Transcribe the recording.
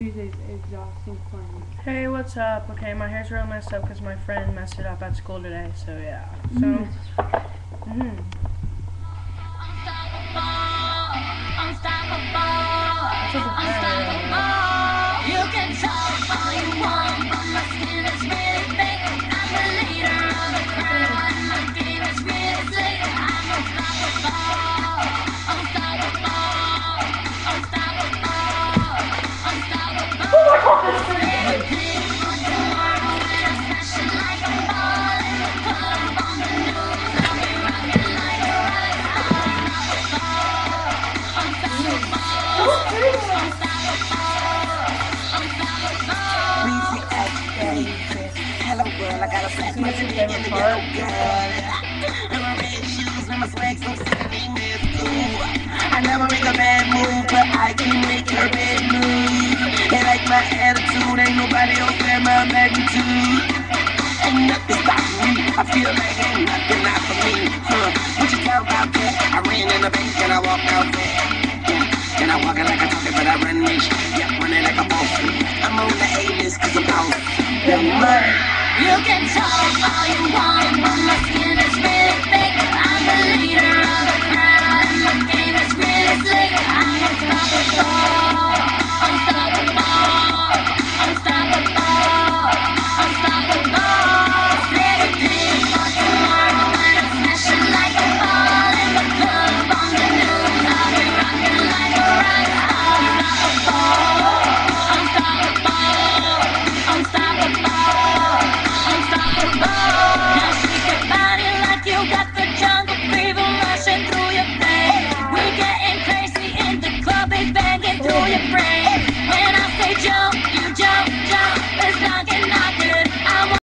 Tuesday's exhausting fun. Hey, what's up? Okay, my hair's real messed up because my friend messed it up at school today, so yeah. So, mm, That's what the plan world, I got a flash my the ghetto girl. And my red. I never make a bad move, but I can make her bad move. They like my attitude, ain't nobody else at my magnitude. Ain't nothing stopping me. I feel like ain't nothing not for me. Huh? What you tell about that? I ran in the bank and I walked out there. And I walk it like I talk it, but I run me. Yeah, running like a boss. I'm on the A-list cause I'm out. The money. You can talk all you want, but my